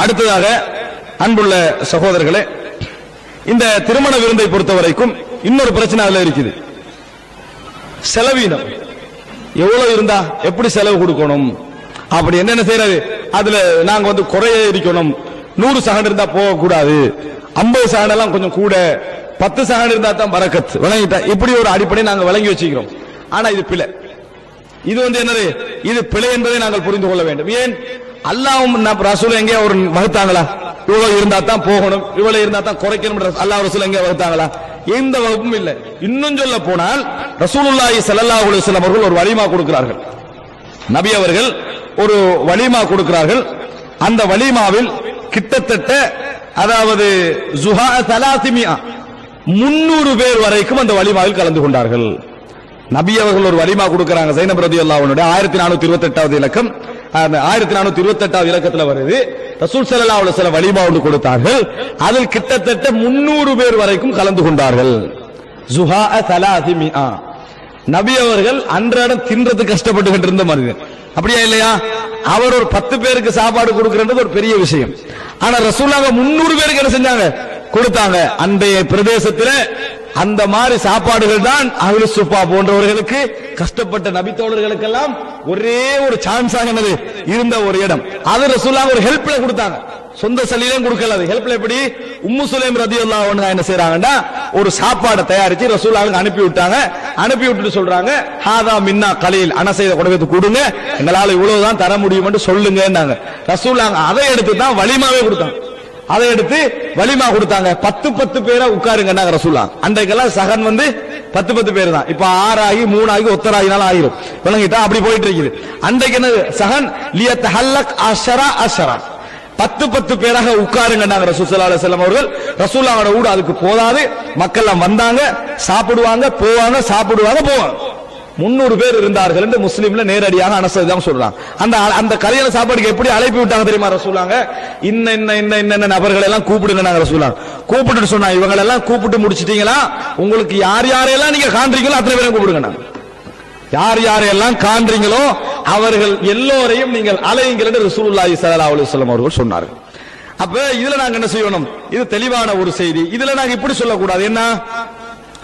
அடுத்ததாக அன்புள்ள சகோதரர்களே இந்த திருமண விருந்தை பொறுத்த வரைக்கும் இன்னொரு பிரச்சனை அதுல இருக்குது. செலவீனம். எவ்வளவு இருந்தா எப்படி செலவு கொடுக்கணும்? அப்படி என்னென்ன செய்யறது? அதுல நாங்க வந்து குறைய இருக்கணும். நூறு சகன் இருந்தா போக கூடாது ஐம்பது சகன் எல்லாம் கொஞ்சம் கூட. பத்து சகன் இருந்தா தான் பறக்கத் விளங்கிட்டா? இப்படி ஒரு அடிப்படை நாங்க விளங்கி வச்சுக்கிறோம். ஆனா இது பிழை. இது வந்து என்னது? இது பிழை என்பதை நாங்கள் புரிந்து கொள்ள வேண்டும். ஏன்? அல்லாவும் ரசூல் எங்கே ஒரு வகுத்தாங்களா? இவ்வளவு இருந்தா தான் போகணும் இவ்வளவு இருந்தா தான் குறைக்கணும் அல்லாஹ் ரசூல் எங்கே வகுத்தாங்களா? எந்த வகுப்பும் இல்லை. இன்னும் சொல்ல போனால் ரசூலுல்லாஹி ஸல்லல்லாஹு அலைஹி வஸல்லம் அவர்கள் ஒரு வலிமா கொடுக்கிறார்கள். நபி அவர்கள் ஒரு வலிமா கொடுக்கிறார்கள். அந்த வலிமாவில் கிட்டத்தட்ட அதாவது ஜுஹா தலாசிமியா முன்னூறு பேர் வரைக்கும் அந்த வலிமாவில் கலந்து கொண்டார்கள். நபி அவர்கள் ஒரு வலிமா கொடுக்கிறாங்க. சைனப் ரதி அல்லாஹ்வுடைய ஆயிரத்தி நானூத்தி இருபத்தி எட்டாவது இலக்கம். ஆயிரத்தி நானூத்தி இருபத்தி எட்டாவது இலக்கத்துல வருது. ரசூல் ஸல்லல்லாஹு அலைஹி சில வலிமா ஒன்று கொடுத்தார்கள். அதில் கிட்டத்தட்ட முன்னூறு பேர் வரைக்கும் கலந்து கொண்டார்கள். ஜுஹா தலாசிமியா நபி அவர்கள் அன்றாடம் தின்றது கஷ்டப்பட்டு இருந்த மனிதன் அப்படியா இல்லையா? அவர் ஒரு பத்து பேருக்கு சாப்பாடு கொடுக்கிறது ஒரு பெரிய விஷயம். ஆனா ரசூலாங்க முன்னூறு பேருக்கு என்ன செஞ்சாங்க? கொடுத்தாங்க. அன்றைய பிரதேசத்துல அந்த மாதிரி சாப்பாடுகள் தான் அஹ்லு சுஃபா போன்றவர்களுக்கு கஷ்டப்பட்ட நபித்தோழர்களுக்கெல்லாம் ஒரே ஒரு சான்ஸ் ஆகினது இருந்த ஒரு இடம். அது ரசூலாங்க ஒரு ஹெல்ப்ல கொடுத்தாங்க. சொந்த சலிலும் கொடுக்கல அது. ஹெல்ப்ல எப்படி? உம்மு சுலைம் ரதியுல்லாஹு அன்ஹா என்ன செய்யறாங்கன்னா ஒரு சாப்பாடை தயாரிச்சு ரசூலாவுக்கு அனுப்பி விட்டாங்க. அனுப்பி விட்டுட்டு சொல்றாங்க ஹாதா மின்னா கலையில் அணை செய்த கொடுத்து கொடுங்க. எங்களால இவ்வளவுதான் தர முடியும்னு சொல்லுங்கன்னாங்க. ரசூலாங்க அதை எடுத்து தான் வலிமாவே கொடுத்தாங்க. அதை எடுத்து வலிமா கொடுத்தாங்க. பத்து பத்து பேரை உட்காருங்க ரசூலா. அன்றைக்கெல்லாம் சகன் வந்து பத்து பத்து பேர் தான் இப்ப ஆறாகி மூணாகி ஒத்தராகினாலும் ஆயிரும். விளங்கிட்டா? அப்படி போயிட்டு இருக்குது அன்றைக்கு என்ன சகன் லியத் ஹல்லக் அஷரா அஷரா. பத்து பத்து பேராக உட்காருங்கன்னாங்க ரசூல் ஸல்லல்லாஹு அலைஹி அவர்கள். ரசூல்லாவோட ஊடு அதுக்கு போதாது. மக்கள் எல்லாம் வந்தாங்க சாப்பிடுவாங்க போவாங்க சாப்பிடுவாங்க போவாங்க. முன்னூறு பேர் இருந்தார்கள் என்று முஸ்லீம்ல நேரடியாக அனசதான் சொல்றாங்க அந்த அந்த கல்யாண சாப்பாடுக்கு எப்படி அழைப்பு விட்டாங்க தெரியுமா ரசூலாங்க? இன்ன இன்ன இன்ன இன்ன நபர்கள் எல்லாம் கூப்பிடுங்க நாங்க ரசூலாங்க கூப்பிட்டு சொன்னா இவங்க எல்லாம் கூப்பிட்டு முடிச்சிட்டீங்களா? உங்களுக்கு யார் யாரையெல்லாம் நீங்க காண்றீங்களோ அத்தனை பேரும் கூப்பிடுங்க நாங்க யார் யாரையெல்லாம் காண்றீங்களோ அவர்கள் எல்லோரையும் நீங்கள் அலையுங்கள் என்று ரசூலுல்லாஹி ஸல்லல்லாஹு அலைஹி வஸல்லம் அவர்கள் சொன்னார்கள். அப்ப இதுல நாங்க என்ன செய்யணும்? இது தெளிவான ஒரு செய்தி. இதுல நாங்க இப்படி சொல்லக்கூடாது. என்ன?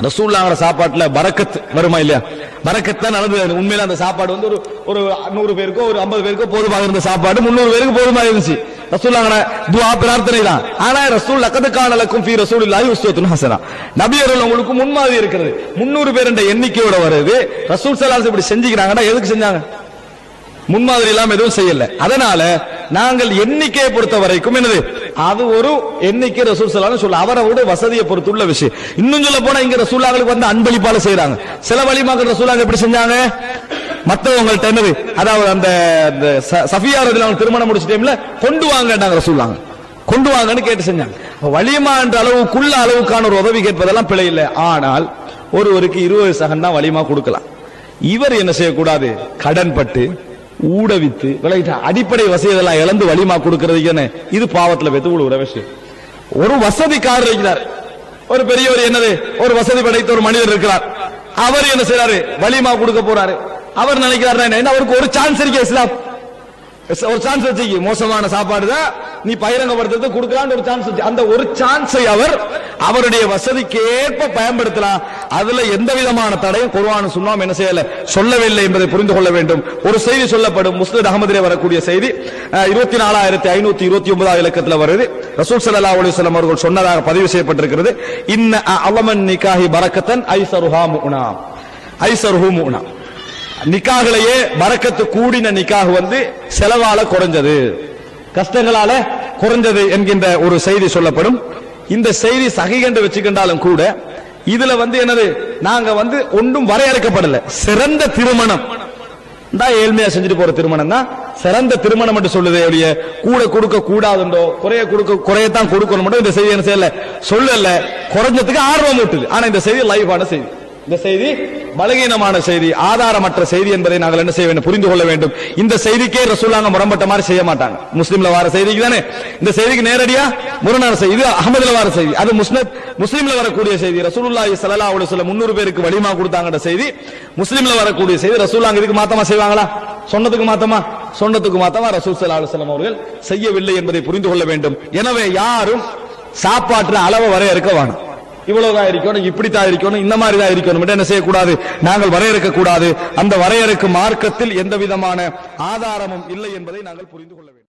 ரசூல்லாங்கிற சாப்பாட்டுல பரக்கத் வருமா இல்லையா? பரக்கத் தான் நடந்தது உண்மையில அந்த சாப்பாடு வந்து ஒரு ஒரு நூறு பேருக்கோ ஒரு ஐம்பது பேருக்கோ போதுமாக இருந்த சாப்பாடு. முன்னூறு பேருக்கு போதுமாக இருந்துச்சு. ரசூல்லாங்கிற துவா பிரார்த்தனை தான். ஆனா ரசூல் லக்கத்து காணலக்கும் ஃபீ ரசூல் இல்லாஹி உஸ்வத்துன் ஹசனா நபியர்கள் உங்களுக்கு முன்மாதிரி இருக்கிறது. முன்னூறு பேர் என்ற எண்ணிக்கையோட வருது. ரசூல் சலாஸ் இப்படி செஞ்சுக்கிறாங்கன்னா எதுக்கு செஞ்சாங்க? முன்மாதிரி இல்லாம எதுவும் செய்யல. அதனால நாங்கள் எண்ணிக்கையை பொறுத்த வரைக்கும் என்னது? அது ஒரு எண்ணிக்கை ரசூல் சலான்னு சொல்ல அவரை விட வசதியை பொறுத்துள்ள விஷயம். இன்னும் சொல்ல போனா இங்க ரசூலாங்களுக்கு வந்து அன்பளிப்பால செய்யறாங்க சில வழிமாக்கள் ரசூலாங்க எப்படி செஞ்சாங்க? மத்தவங்கள்ட்ட என்னது? அதாவது அந்த சஃபியார் ச- அவங்க திருமணம் முடிச்ச டைம்ல கொண்டு வாங்கட்டாங்க ரசூலாங்க கொண்டு வாங்கன்னு கேட்டு செஞ்சாங்க. வலிமா என்ற அளவுக்குள்ள அளவுக்கான ஒரு உதவி கேட்பதெல்லாம் பிழை இல்லை. ஆனால் ஒருவருக்கு இருபது சகன் தான் வலிமா கொடுக்கலாம். இவர் என்ன செய்யக்கூடாது? கடன் பட்டு ஊடவித்து விளையிட்ட அடிப்படை வசதியெல்லாம் இழந்து வலிமா கொடுக்கறதுக்கு என்ன இது பாவத்துல பெத்து விடுற விஷயம் ஒரு வசதிக்காரர் இருக்கிறார். ஒரு பெரியவர் என்னது? ஒரு வசதி படைத்த ஒரு மனிதர் இருக்கிறார். அவர் என்ன செய்றாரு? வலிமா கொடுக்க போறாரு. அவர் நினைக்கிறாரு என்ன? அவருக்கு ஒரு சான்ஸ் இருக்கு இஸ்லாம். ஒரு சான்ஸ் வச்சுக்கி. மோசமான சாப்பாடு தான் நீ பகிரங்கப்படுத்துறது கொடுக்கலான்னு ஒரு சான்ஸ் வச்சு அந்த ஒரு சான்ஸை அவர் அவருடைய வசதிக்கு ஏற்ப பயன்படுத்தலாம். அதுல எந்த விதமான தடையும் குர்ஆன் சுண்ணாம் என்ன செய்யல? சொல்லவில்லை என்பதை புரிந்து கொள்ள வேண்டும். ஒரு செய்தி சொல்லப்படும் முஸ்லித் அகமதிலே வரக்கூடிய செய்தி. இருபத்தி நாலாயிரத்தி ஐநூத்தி இருபத்தி ஒன்பதாவது இலக்கத்தில் வருது. ரசூல் சல்லா அலிஸ்லாம் அவர்கள் சொன்னதாக பதிவு செய்யப்பட்டிருக்கிறது. இன்ன அவமன் நிகாஹி பரக்கத்தன் ஐசருஹா முனா. ஐசருஹு முனா. நிக்காகலையே பறக்கத்து கூடின நிக்காக வந்து செலவால குறைஞ்சது. கஷ்டங்களால குறைஞ்சது என்கின்ற ஒரு செய்தி சொல்லப்படும். இந்த செய்தி சகிகண்டு வச்சுக்கின்றாலும் கூட இதுல வந்து என்னது நாங்க வந்து ஒன்றும் வரையறுக்கப்படல. சிறந்த திருமணம். தான் ஏழ்மையா செஞ்சுட்டு போற திருமணம் தான் சிறந்த திருமணம் என்று சொல்லுதே ஒழிய கூட கொடுக்க கூடாதுண்டோ குறைய கொடுக்க குறையத்தான் கொடுக்கணும் மட்டும் இந்த செய்தி என்ன செய்யல? சொல்லல. குறைஞ்சதுக்கு ஆர்வம் ஊட்டுது. ஆனா இந்த செய்தி லைவான செய்தி. இந்த செய்தி பலகீனமான செய்தி ஆதாரமற்ற செய்தி என்பதை நாங்கள் என்ன செய்ய வேண்டும் புரிந்து கொள்ள வேண்டும். இந்த செய்திக்கே ரசூலாங்க முரம்பட்ட மாதிரி செய்ய மாட்டாங்க. முஸ்லீம்ல வர செய்திக்கு தானே? இந்த செய்திக்கு நேரடியா? முரணான செய்தி. இது அகமதுல வர செய்தி. அது முஸ்லிம் முஸ்லீம்ல வரக்கூடிய செய்தி. ரசூலுல்லாஹி ஸல்லல்லாஹு அலைஹி வஸல்லம் 300 பேருக்கு வலிமா கொடுத்தாங்கன்ற செய்தி. முஸ்லீம்ல வரக்கூடிய செய்தி ரசூலாங்க இதுக்கு மாத்தமா செய்வாங்களா? சொன்னதுக்கு மாத்தமா? சொன்னதுக்கு மாத்தமா ரசூல் ஸல்லல்லாஹு அலைஹி வஸல்லம் அவர்கள் செய்யவில்லை என்பதை புரிந்து கொள்ள வேண்டும். எனவே யாரும் சாப்பாட்டுல அளவை வரையறுக்க வேணும். இவ்வளவுதான் இருக்கணும் இப்படித்தான் இருக்கணும் இந்த மாதிரி தான் இருக்கணும் என்ன செய்யக்கூடாது? நாங்கள் வரையறுக்க கூடாது அந்த வரையறுக்கும் மார்க்கத்தில் எந்த விதமான ஆதாரமும் இல்லை என்பதை நாங்கள் புரிந்து கொள்ள வேண்டும்.